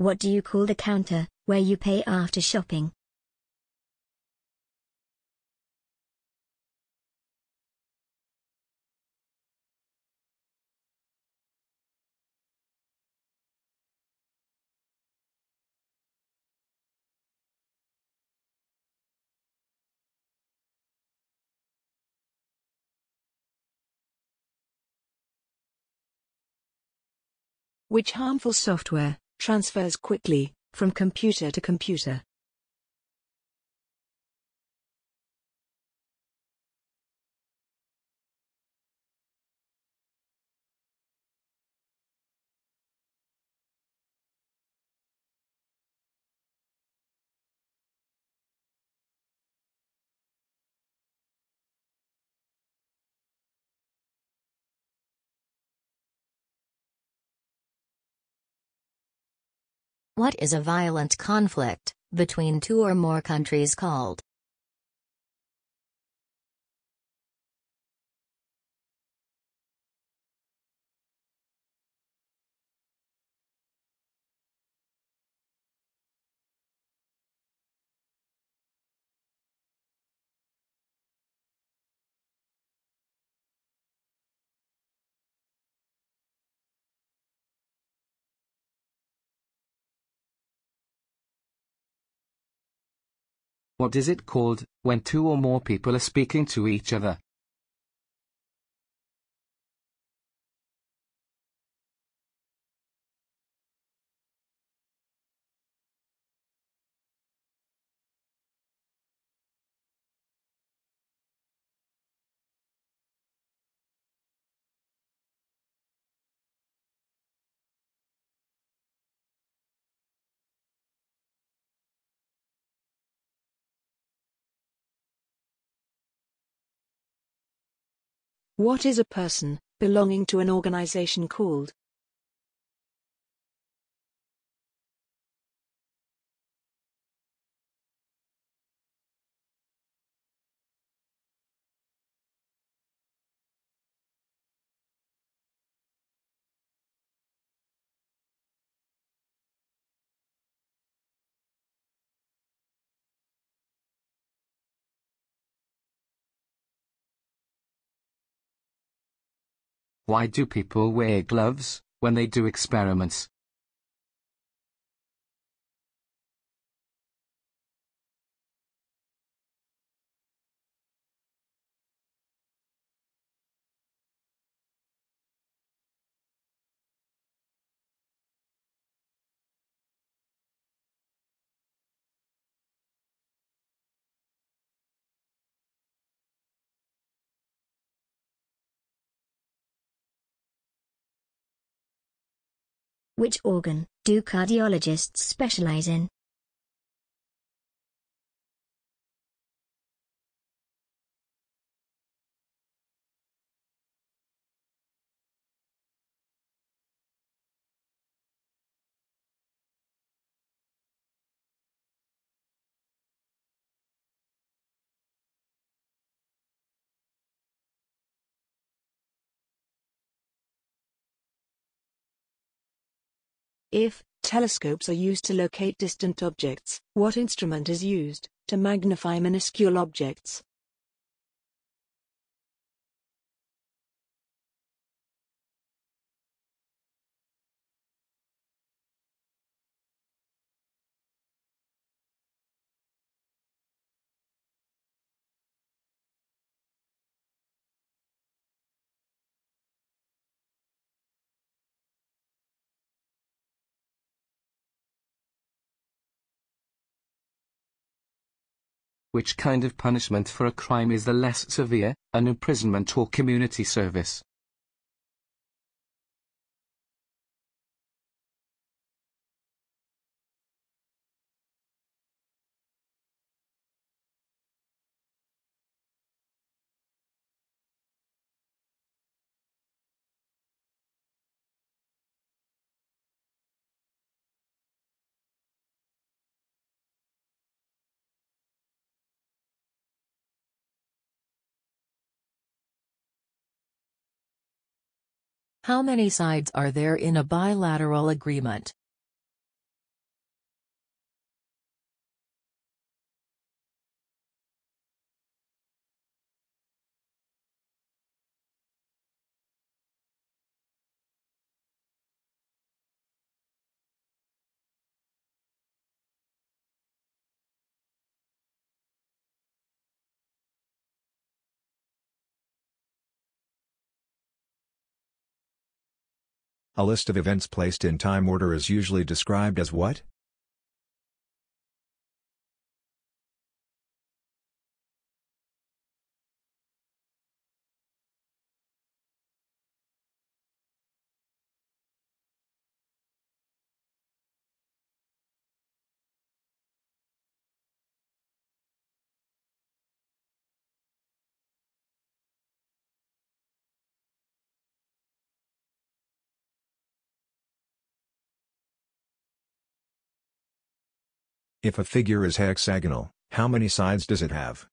What do you call the counter, where you pay after shopping? Which harmful software transfers quickly from computer to computer? What is a violent conflict between two or more countries called? What is it called, when two or more people are speaking to each other? What is a person belonging to an organization called? Why do people wear gloves when they do experiments? Which organ do cardiologists specialize in? If telescopes are used to locate distant objects, what instrument is used to magnify minuscule objects? Which kind of punishment for a crime is the less severe, an imprisonment or community service? How many sides are there in a bilateral agreement? A list of events placed in time order is usually described as what? If a figure is hexagonal, how many sides does it have?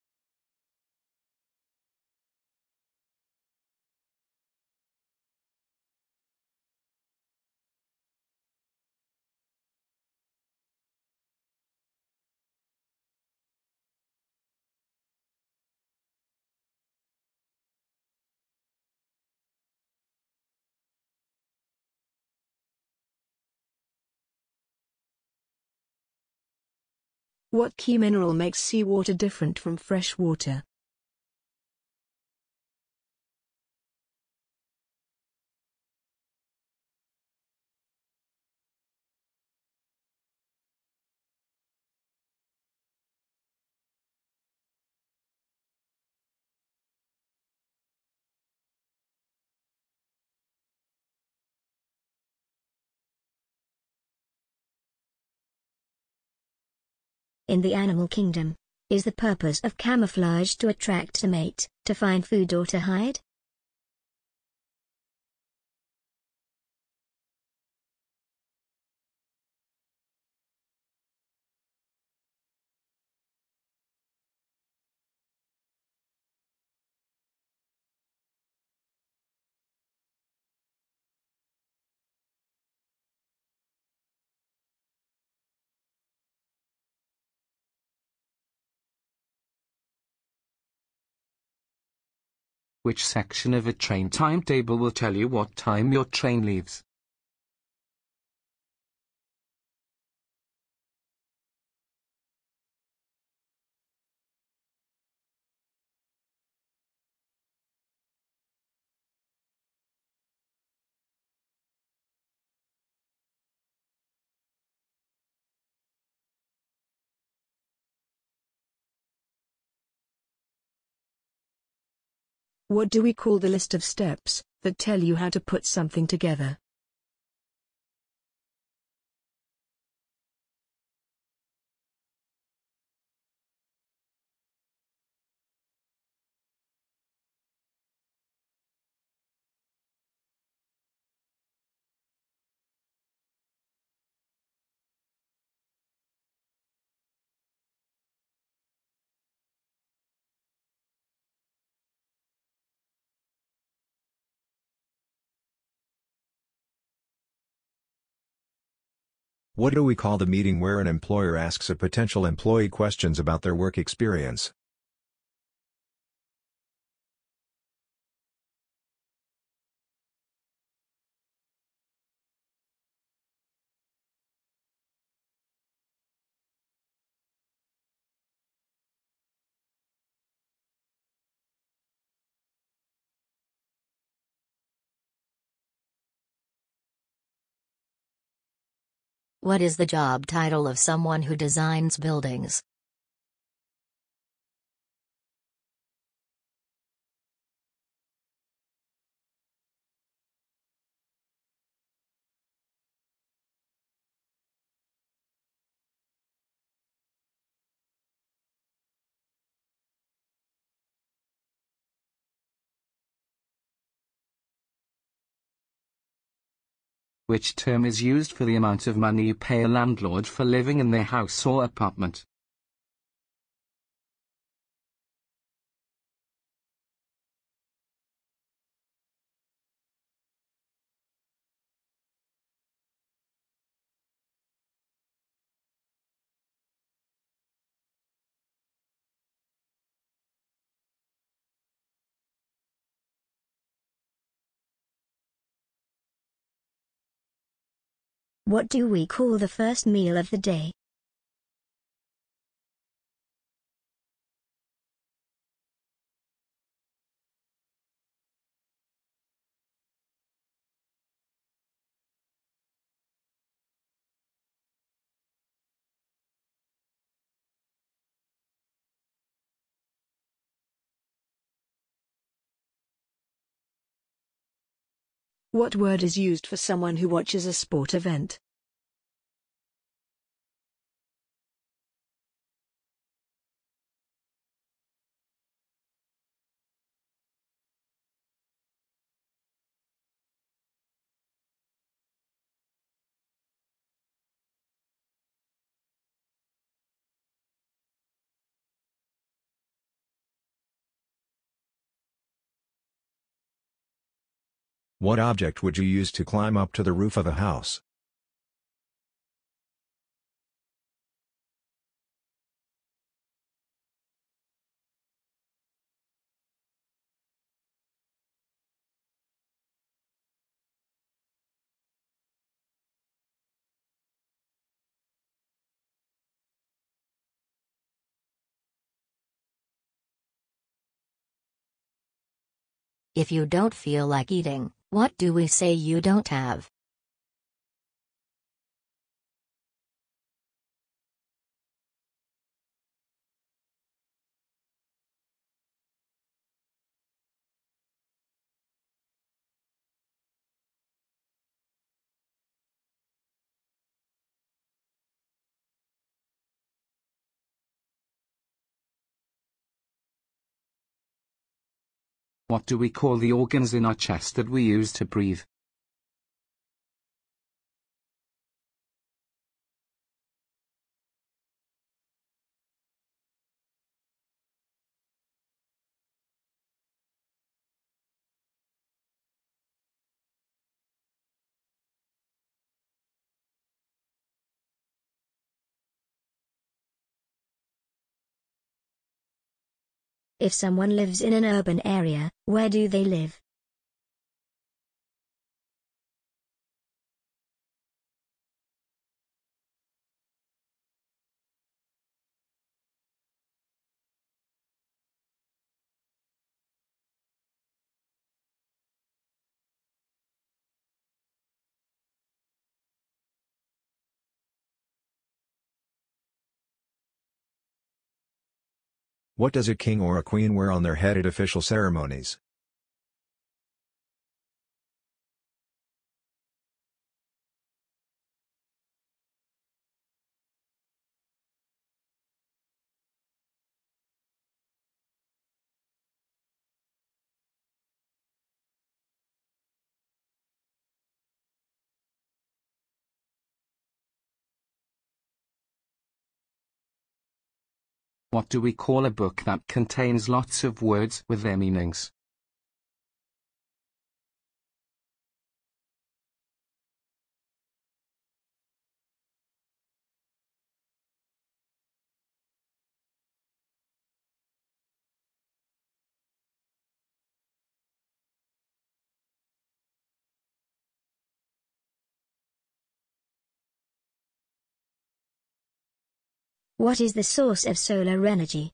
What key mineral makes seawater different from fresh water? In the animal kingdom, is the purpose of camouflage to attract a mate, to find food or to hide? Which section of a train timetable will tell you what time your train leaves? What do we call the list of steps that tell you how to put something together? What do we call the meeting where an employer asks a potential employee questions about their work experience? What is the job title of someone who designs buildings? Which term is used for the amount of money you pay a landlord for living in their house or apartment? What do we call the first meal of the day? What word is used for someone who watches a sport event? What object would you use to climb up to the roof of a house? If you don't feel like eating, what do we say you don't have? What do we call the organs in our chest that we use to breathe? If someone lives in an urban area, where do they live? What does a king or a queen wear on their head at official ceremonies? What do we call a book that contains lots of words with their meanings? What is the source of solar energy?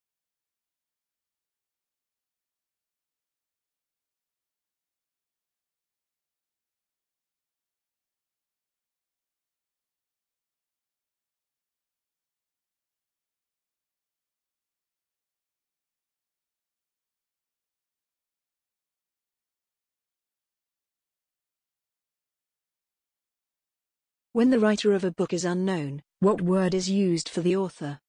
When the writer of a book is unknown, what word is used for the author?